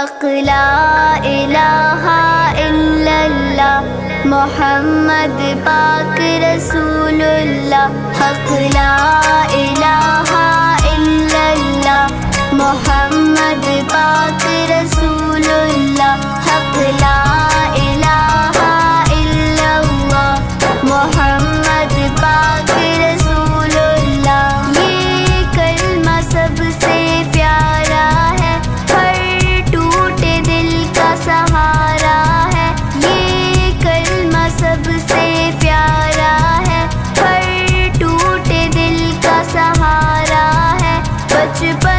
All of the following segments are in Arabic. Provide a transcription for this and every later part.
الحق لا إله إلا الله. محمد پاک رسول الله. حق لا إله إلا الله. محمد پاک you.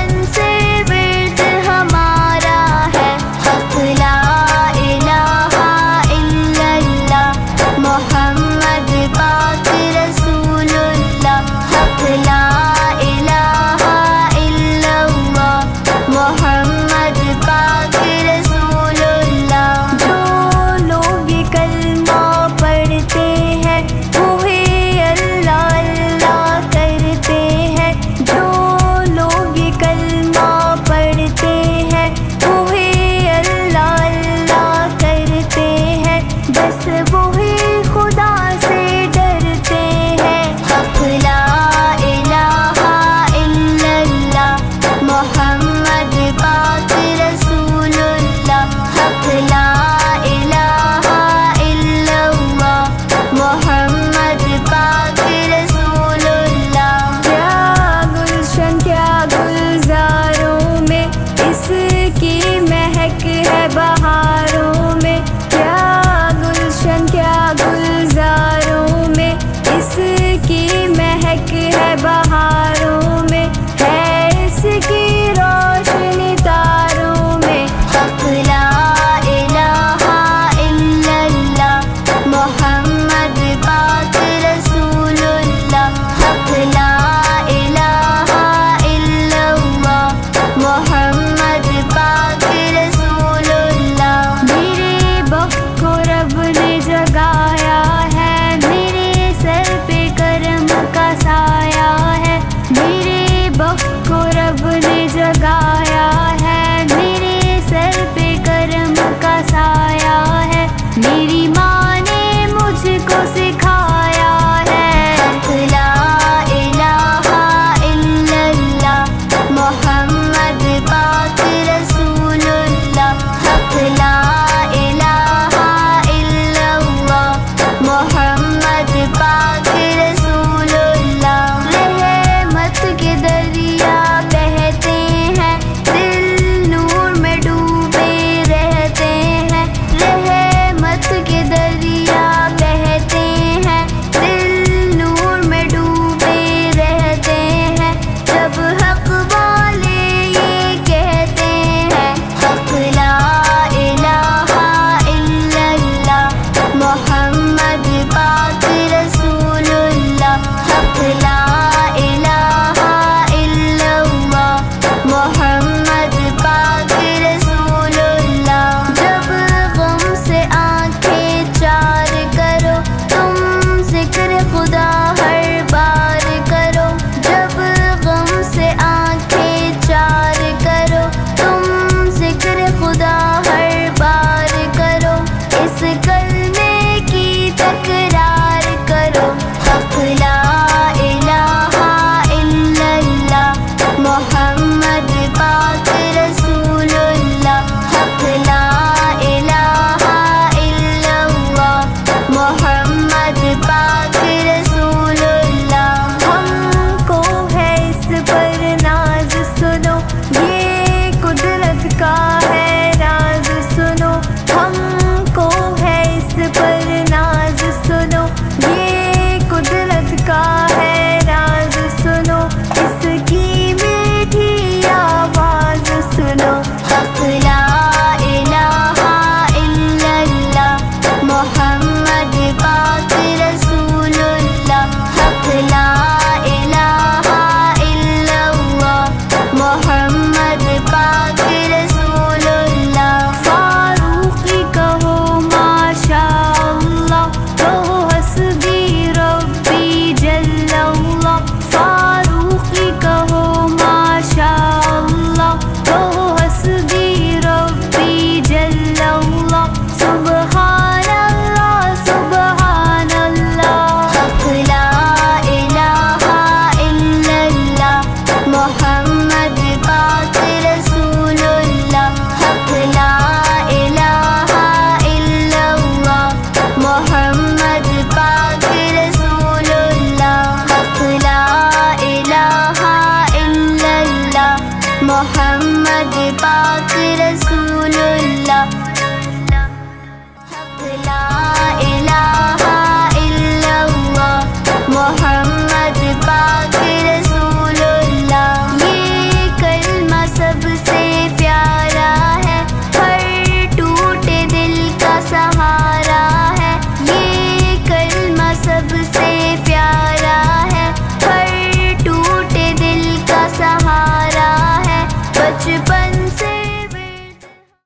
ूल